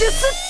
just